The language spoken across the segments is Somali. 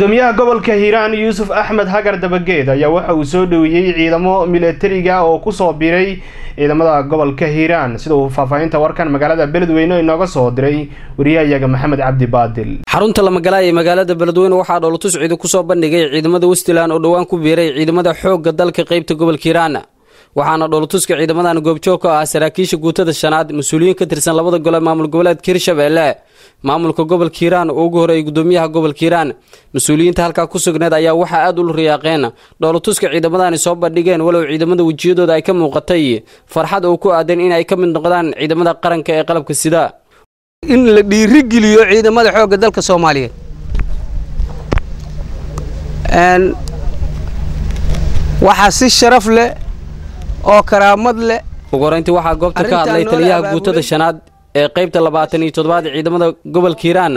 gudoomiyaha gobolka hiiraan yuusuf axmed hagar dabageed ayaa waxa uu soo dhoweeyey ciidamo milatariga oo ku soo biray ciidamada gobolka hiiraan. Sida uu faahfaahinta warkan magaalada beledweyne inooga soo diray wariyahayaga maxamed cabdi baadil. Xarunta lamagala ee magaalada beledweyne waxaa dhoolatus ciidu ku soo bandhigay ciidamada westland oo dhowaan ku biiray ciidamada xoogga dalka qeybta gobolka hiiraan waxaana dhoolatuska ciidamadan goobjoog ka ah saraakiisha guutada shanaad mas'uuliyiin ka tirsan labada gole maamul goboleedka hirshabelle maamulka gobolka hiiraan oo ugu horeeyay gudoomiyaha gobolka hiiraan mas'uuliyiinta halkaa ku sugneed ayaa waxaa aada ula riyaaqeen. Dhoolatuska ciidamadani soo bandhigeen walow ciidamada wejiyadooda ay ka muuqatay. Farxad oo ku aadan in ay ka mid noqdaan ciidamada qaranka ee qalabka sida. In la dhiirigeliyo ciidamada xoogga dalka soomaaliyeed. Waxaa si sharaf leh oo karaamad leh. Ugu horeyntii waxaa goobta ka hadlay taliyaha guutada shanaad ee qaybta labaatan iyo toddobaad ciidamada gobolka hiiraan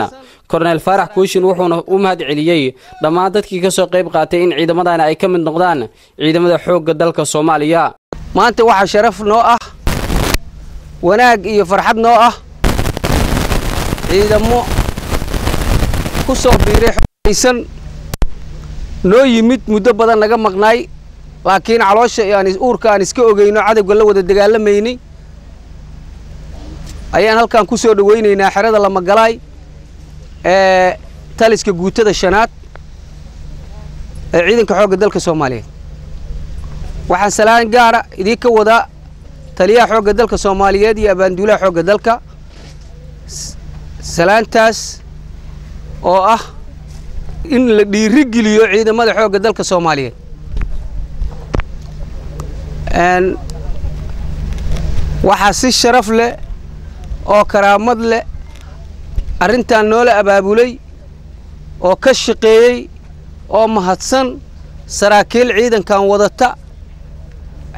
korneel faarax kuushin wuxuuna u mahad celiyey dhammaan dadkii ka soo qayb qaatay in ciidamadani ay ka mid noqdaan ciidamada xoogga dalka soomaaliya. Maanta waxaa sharaf noo ah wanaag iyo farxad noo ah. Ciidamo ku soo biiray xogaysan noo yimid muddo badan naga maqnaay laakiin caloosha uurka aan iska ogeyno cadowga la wada dagaalamaynay ayaan halkan ku soo dhowaynaynaa xerada lamagalaay ee taliska guutada shanaad ee ciidanka xoogga dalka soomaaliyeed. Waxaan salaan gaara idiinka wadaa taliyaha xoogga dalka soomaaliyeed iyo abaanduulaha xoogga dalka. Salaantaas oo ah in la dhiirigeliyo ciidamada xoogga dalka soomaaliyeed waxaa si sharaf leh oo karaamad leh arrintan noola abaabulay oo ka shaqeeyey oo mahadsan saraakiil ciidankan wadata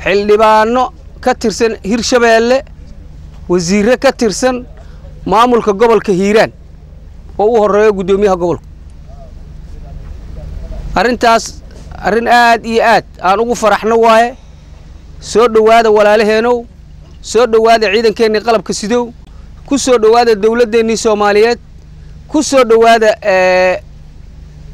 xildhibaano ka tirsan hirshabeelle wasiirre ka tirsan maamulka gobolka hiiraan oo u horreeyo guddoomiyaha gobolka arrintaas arrin aad iyo aad aan ugu faraxno waaye soo dhowaada walaalaheenow soo dhowaada ciidankeennii qalabka sidow ku soo dhowaada dowladdeennii soomaaliyeed ku soo dhowaada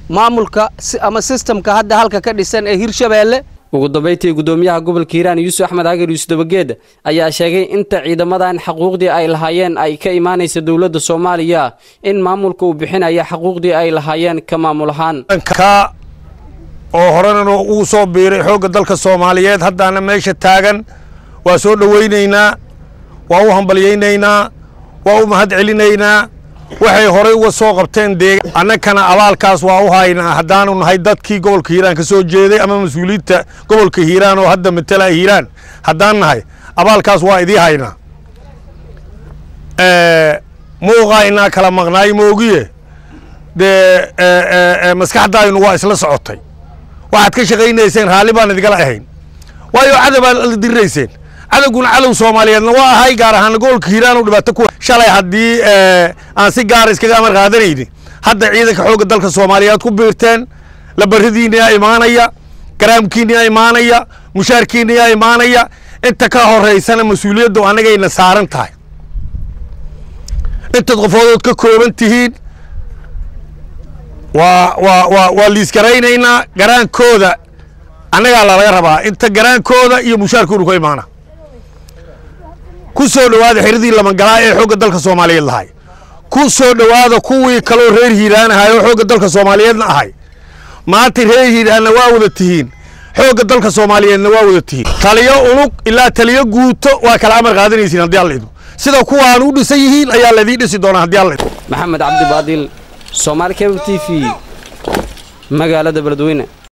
maamulka ama sistamka hadda halka ka dhisan ee hirshabeelle ugu dambayntii guddoomiyaha gobolka hiiraan yuusuf axmed hagar yuusuf dabageed ayaa sheegay inta ciidamadan xaquuqdii ay lahaayeen ay ka imaanaysa dowladda soomaaliya in maamulka uu bixinaya xaquuqdii ay lahaayeen ka maamul ahaan oo horena uu soo biiray xoogga dalka soomaaliyeed. Haddaana meesha taagan waa soo dhowaynaynaa waa u hambalyaynaynaa waa u mahad celinaynaa waxay horay uga soo qabteen deegaan. Annakana abaalkaas waa u haynaa haddaanu nahay dadkii gobolka hiiraan ka soo jeeday ama mas'uuliyiinta gobolka hiiraan oo hadda matela hiiraan. Haddaan nahay abaalkaas waa idii haynaa. Muuqaa inaa kala maqnaay moogiye dee maskaxdaaynu waa isla socotay waxaad ka shaqaynayseen raalli baan idingala ahayn. Waayo cadowbaad la dirirayseen. Cadowguna cadow soomaaliyeedna waa ahay gaar ahaana gobolka hiiraan dhibaato ku shalay haddii aan si gaara iskaga amar qaadanaynin hadda ciidanka xoogga dalka soomaaliyeed ku biirteen labaridiinniyaa imaanaya garaamkiinniyaa imaanaya mushaarkiinniyaa imaanaya inta ka horeysana mas'uuliyaddu annagayna saaran tahay. Intaad qofoodood ka kooban tihiin waa liisgaraynaynaa garaankooda. Annagaa lalaga rabaa. Inta garaankooda iyo mushaarkoodu ka imaana ku soo dhowaada xeradii lamagalaa ee xoogga dalka soomaaliyeed lahay. Ku soo dhowaada kuwii kaloo reer hiiraan ahay oo xoogga dalka soomaaliyeedna ahay. Maanta reer hiiraanna waa wada tihiin. Xoogga dalka soomaaliyeedna waa wada tihiin. Taliyo unug ilaa taliyo guuto waa kala amar qaadanaysiin haddii alla idmo. Sida kuwaan u dhisan yihiin ayaa laydii dhisi doonaa haddii alla idmo. Maxamed cabdi baadil soomaali cable t v magaalada beledweyne